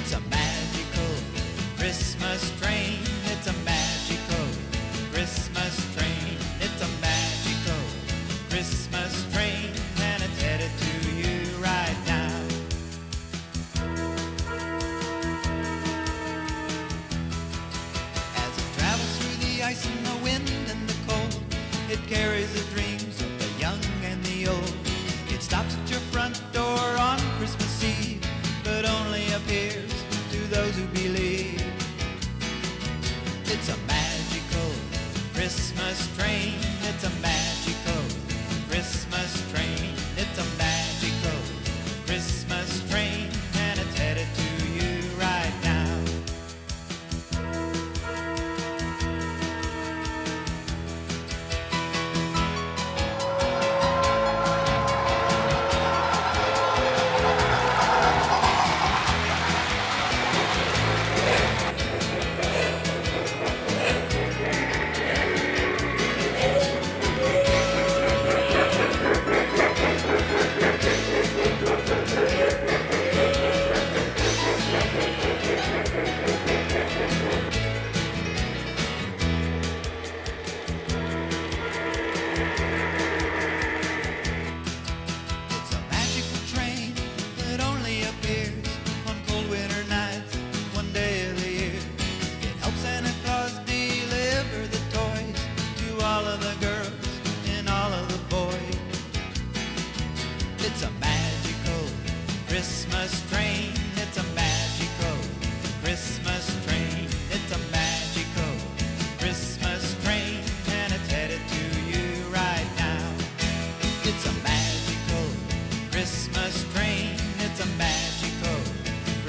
It's a magical Christmas train. It's a magical Christmas train. It's a magical Christmas train. And it's headed to you right now. As it travels through the ice and the wind and the cold, it carries a dreams those who believe. Only on cold winter nights, one day of the year. It helps Santa Claus deliver the toys to all of the girls and all of the boys. It's a magical Christmas train.